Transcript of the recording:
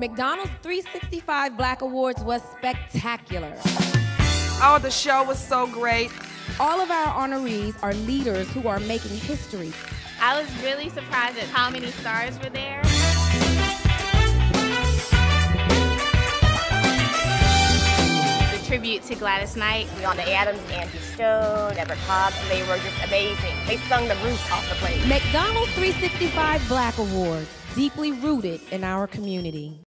McDonald's 365 Black Awards was spectacular. Oh, the show was so great. All of our honorees are leaders who are making history. I was really surprised at how many stars were there. The tribute to Gladys Knight. Leona Adams, Angie Stone, Deborah Cox, they were just amazing. They sung the roof off the place. McDonald's 365 Black Awards, deeply rooted in our community.